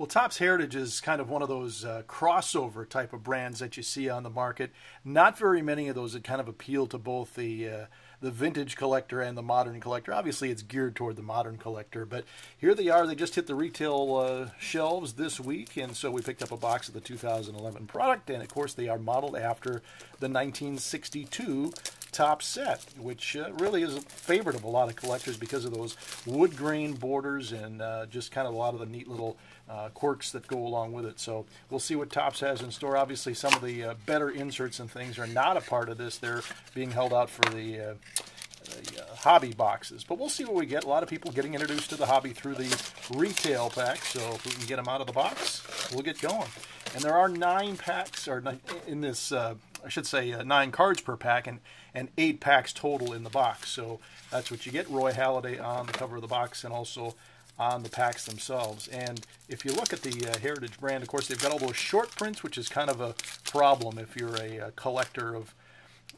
Well, Topps Heritage is kind of one of those uh, crossover type of brands that you see on the market. Not very many of those that kind of appeal to both the uh, the vintage collector and the modern collector. Obviously, it's geared toward the modern collector, but here they are. They just hit the retail uh, shelves this week, and so we picked up a box of the 2011 product, and of course, they are modeled after the 1962 Topps set, which uh, really is a favorite of a lot of collectors because of those wood grain borders and uh, just kind of a lot of the neat little uh, quirks that go along with it. So we'll see what Topps has in store. Obviously, some of the uh, better inserts and things are not a part of this. They're being held out for the uh, the uh, hobby boxes. But we'll see what we get. A lot of people getting introduced to the hobby through the retail pack. So if we can get them out of the box, we'll get going. And there are nine packs, or in this, uh, I should say, uh, nine cards per pack, and, and eight packs total in the box. So that's what you get. Roy Halladay on the cover of the box, and also on the packs themselves. And if you look at the uh, Heritage brand, of course, they've got all those short prints, which is kind of a problem if you're a, a collector of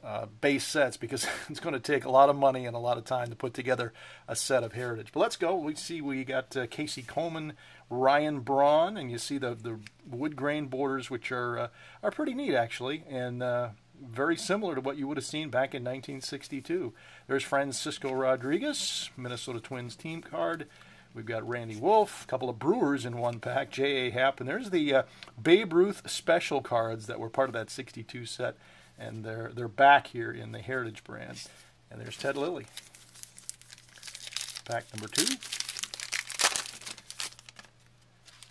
uh, base sets because it's going to take a lot of money and a lot of time to put together a set of Heritage. But let's go. We see we got uh, Casey Coleman, Ryan Braun, and you see the, the wood grain borders, which are uh, are pretty neat actually, and uh, very similar to what you would have seen back in 1962. There's Francisco Rodriguez, Minnesota Twins team card. We've got Randy Wolf, a couple of Brewers in one pack, J.A. Happ, and there's the uh, Babe Ruth special cards that were part of that 62 set and they're they're back here in the Heritage brand. And there's Ted Lilly. Pack number two.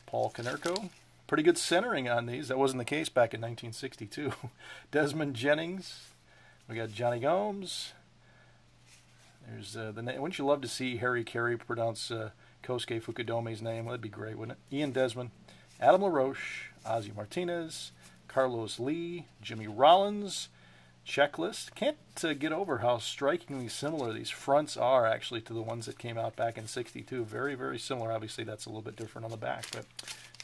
Paul Konerko. Pretty good centering on these. That wasn't the case back in 1962. Desmond Jennings. We got Jonny Gomes. There's uh, the wouldn't you love to see Harry Caray pronounce uh, Kosuke Fukudome's name? That'd be great, wouldn't it? Ian Desmond, Adam LaRoche, Ozzie Martinez, Carlos Lee, Jimmy Rollins. Checklist. Can't uh, get over how strikingly similar these fronts are actually to the ones that came out back in 62. Very, very similar. Obviously, that's a little bit different on the back, but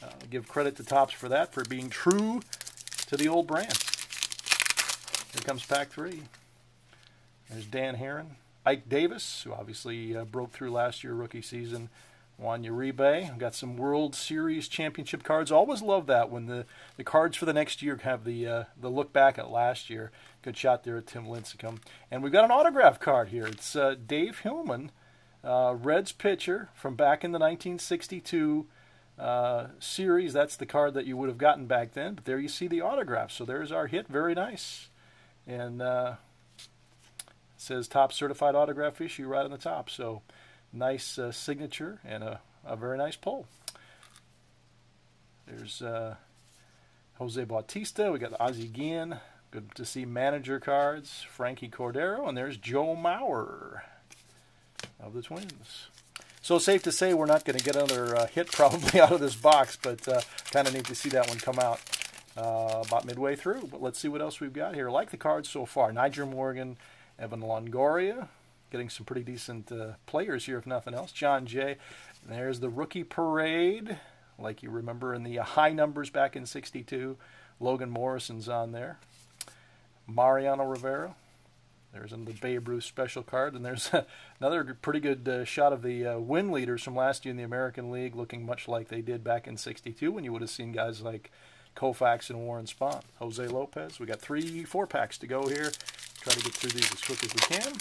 uh, give credit to Topps for that, for being true to the old brand. Here comes pack three. There's Dan Haren. Ike Davis, who obviously uh, broke through last year rookie season. Juan Uribe. Got some World Series championship cards. Always love that when the, the cards for the next year have the uh, the look back at last year. Good shot there at Tim Lincecum. And we've got an autograph card here. It's uh, Dave Hillman, uh, Reds pitcher from back in the 1962 uh, series. That's the card that you would have gotten back then. But there you see the autograph. So there's our hit. Very nice. And uh, says Topps certified autograph issue right on the top. So nice uh, signature and a, a, very nice pull. There's uh, Jose Bautista. We got Ozzie Guillen. Good to see manager cards. Frankie Cordero. And there's Joe Mauer of the Twins. So safe to say we're not going to get another uh, hit probably out of this box, but uh, kind of neat to see that one come out uh, about midway through. But let's see what else we've got here. Like the cards so far. Nyjer Morgan, Evan Longoria, getting some pretty decent uh, players here, if nothing else. Jon Jay. There's the rookie parade, like you remember in the uh, high numbers back in 62. Logan Morrison's on there. Mariano Rivera. There's the Babe Ruth special card. And there's another pretty good uh, shot of the uh, win leaders from last year in the American League looking much like they did back in 62 when you would have seen guys like Koufax and Warren Spahn. Jose Lopez. We got three four packs to go here. Try to get through these as quick as we can.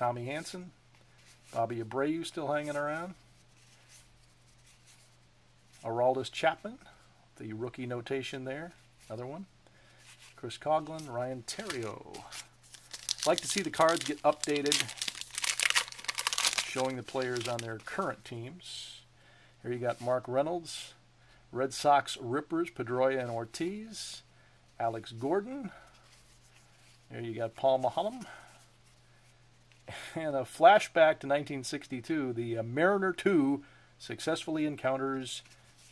Tommy Hanson, Bobby Abreu still hanging around. Aroldis Chapman, the rookie notation there, another one. Chris Coghlan, Ryan Theriot. Like to see the cards get updated, showing the players on their current teams. Here you got Mark Reynolds, Red Sox Rippers, Pedroia and Ortiz, Alex Gordon. There you got Paul Maholm, and a flashback to 1962, the uh, Mariner 2 successfully encounters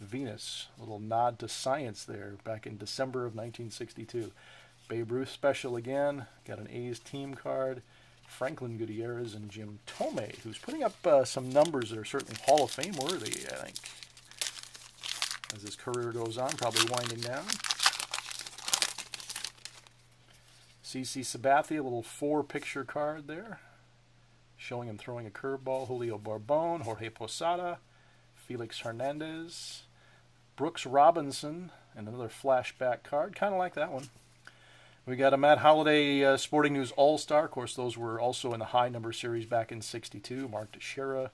Venus. A little nod to science there back in December of 1962. Babe Ruth special again. Got an A's team card. Franklin Gutierrez and Jim Thome, who's putting up uh, some numbers that are certainly Hall of Fame worthy, I think. As his career goes on, probably winding down. CC Sabathia, a little four picture card there showing him throwing a curveball. Julio Borbon, Jorge Posada, Felix Hernandez, Brooks Robinson, and another flashback card, kind of like that one. We got a Matt Holliday uh, Sporting News All Star. Of course, those were also in the high number series back in '62. Mark Teixeira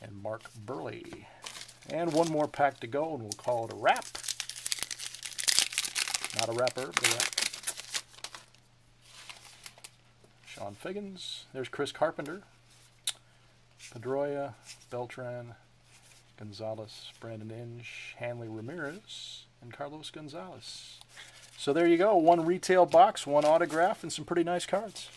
and Mark Buehrle. And one more pack to go, and we'll call it a wrap. Not a wrapper, but a wrap. Chone Figgins. There's Chris Carpenter. Pedroia, Beltran, Gonzalez, Brandon Inge, Hanley Ramirez, and Carlos Gonzalez. So there you go. One retail box, one autograph, and some pretty nice cards.